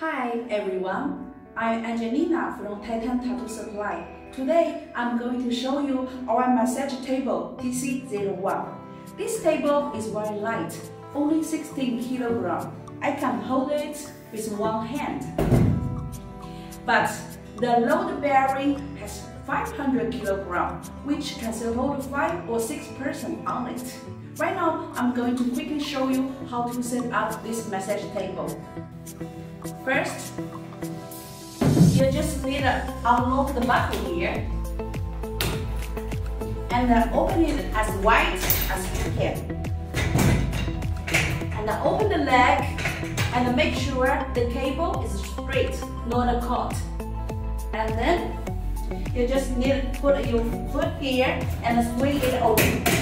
Hi everyone, I'm Angelina from Titan Tattoo Supply. Today I'm going to show you our massage table TC01. This table is very light, only 16 kilogram. I can hold it with one hand. But the load bearing has 500 kilogram, which can support 5 or 6 person on it. Right now, I'm going to quickly show you how to set up this massage table. First, you just need to unlock the buckle here and uh, open it as wide as you can. And uh, open the leg and make sure the cable is straight, not caught. And then you just need to put your foot here and swing it open.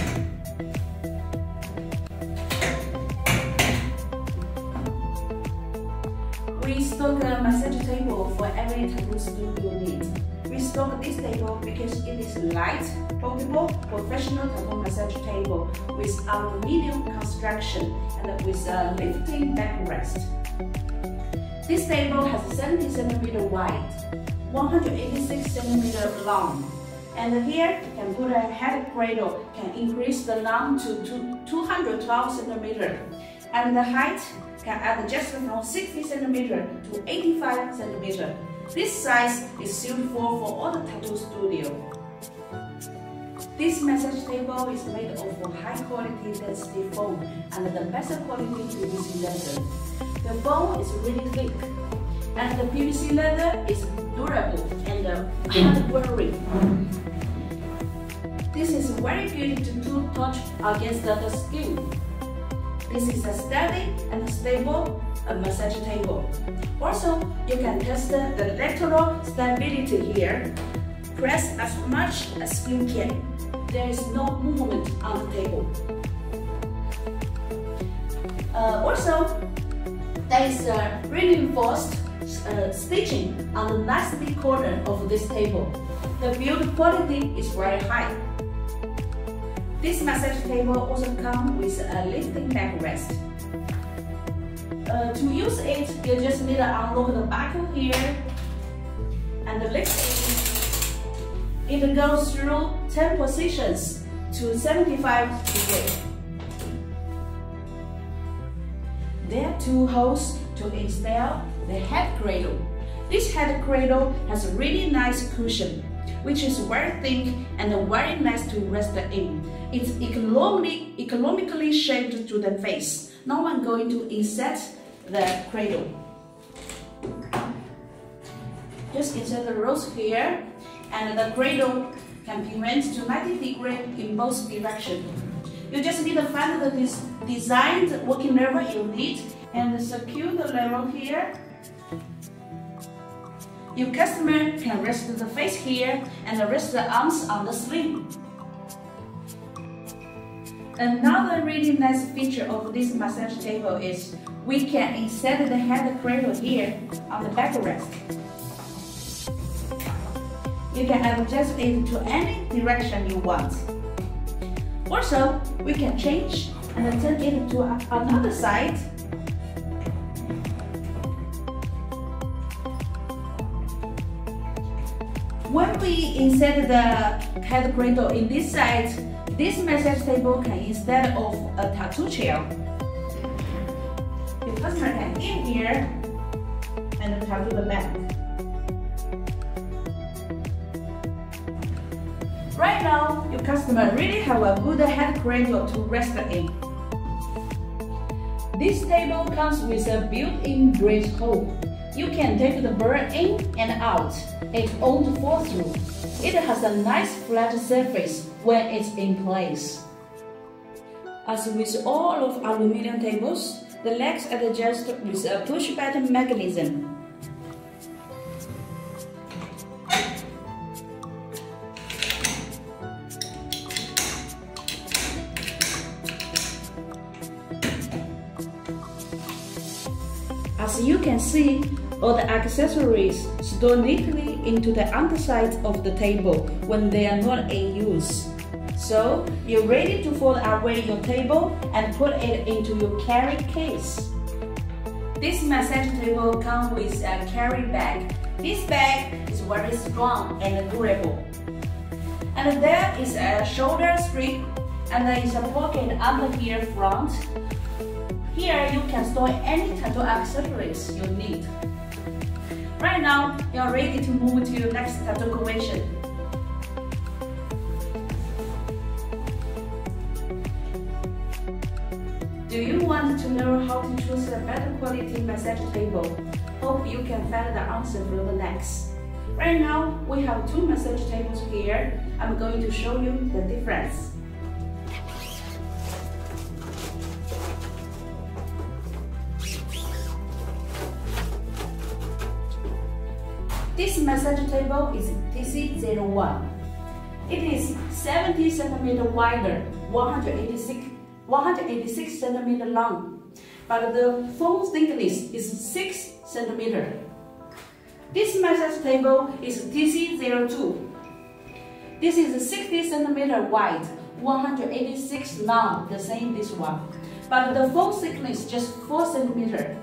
We stock a massage table for every studio you need. We stock this table because it is light, portable, professional tattoo massage table with aluminium construction and with a lifting backrest. This table has 70 cm wide, 186 cm long, and here you can put a head cradle, can increase the length to 212 cm, and the height can adjust from 60 cm to 85 cm. This size is suitable for all the tattoo studio. This massage table is made of high quality density foam and the best quality PVC leather. The foam is really thick and the PVC leather is durable and uh, hard wearing. This is very good to touch against the skin. This is a steady and stable massage table. Also, you can test the lateral stability here. Press as much as you can. There is no movement on the table. Uh, also, there is a reinforced uh, stitching on the nasty corner of this table. The build quality is very high. This massage table also comes with a lifting backrest. Uh, to use it, you just need to unlock the buckle here and lift it. It goes through 10 positions to 75 degrees. There are two holes to install the head cradle. This head cradle has a really nice cushion which is very thick and very nice to rest in. It's economically, economically shaped to the face. Now I'm going to insert the cradle. Just insert the rose here and the cradle can be bent to 90 degrees in both directions. You just need to find the des designed working level you need and secure the level here your customer can rest the face here and rest the arms on the sling. Another really nice feature of this massage table is we can insert the head cradle here on the backrest. You can adjust it to any direction you want. Also, we can change and turn it to another side When we insert the head cradle in this side, this massage table can instead of a tattoo chair. The customer can in here and tattoo the back. Right now, your customer really have a good head cradle to rest in. This table comes with a built-in bridge hole you can take the bird in and out. It won't fall through. It has a nice flat surface when it's in place. As with all of aluminum tables, the legs adjust with a push-button mechanism. As you can see, all the accessories store neatly into the underside of the table when they are not in use. So, you're ready to fold away your table and put it into your carry case. This massage table comes with a carry bag. This bag is very strong and durable. And there is a shoulder strip and there is a pocket under here front. Here you can store any tattoo accessories you need. Right now, you are ready to move to your next convention. Do you want to know how to choose a better quality massage table? Hope you can find the answer from the next. Right now, we have two massage tables here. I'm going to show you the difference. This massage table is TC01. It is 70 cm wider, 186, 186 cm long, but the foam thickness is 6 cm. This massage table is TC02. This is 60 cm wide, 186 long, the same this one, but the foam thickness is just 4 cm.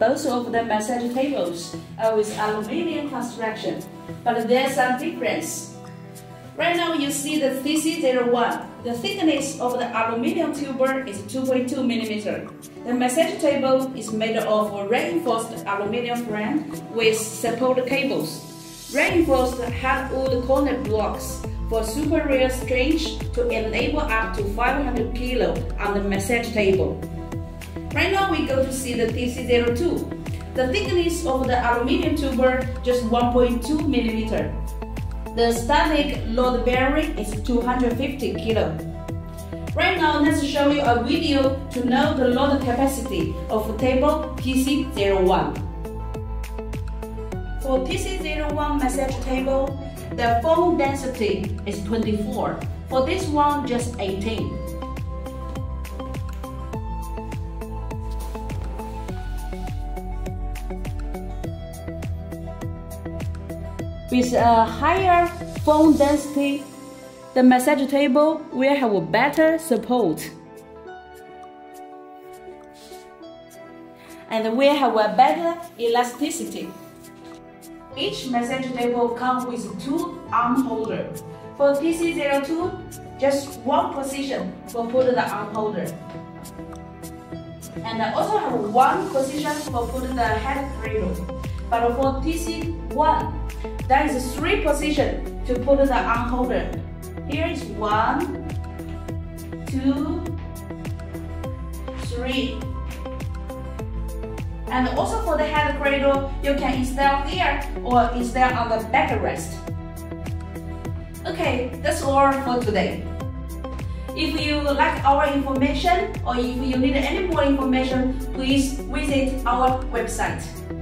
Both of the massage tables are with aluminium construction, but there's some difference. Right now you see the TC01. The thickness of the aluminium tuber is 2.2 mm. The massage table is made of reinforced aluminium frame with support cables. Reinforced hardwood corner blocks for super real stretch to enable up to 500 kg on the massage table. Right now we go to see the TC02. The thickness of the aluminium tuber just 1.2 millimeter. The static load bearing is 250 kilo. Right now, let's show you a video to know the load capacity of table TC01. For TC01 massage table, the foam density is 24. For this one, just 18. With a higher foam density, the massage table will have a better support. And will have a better elasticity. Each massage table comes with two arm holders. For TC02, just one position for put the arm holder. And I also have one position for put the head cradle. But for TC1, there is three positions to put the arm holder. Here is one, two, three. And also for the head cradle, you can install here or install on the backrest. Okay, that's all for today. If you like our information or if you need any more information, please visit our website.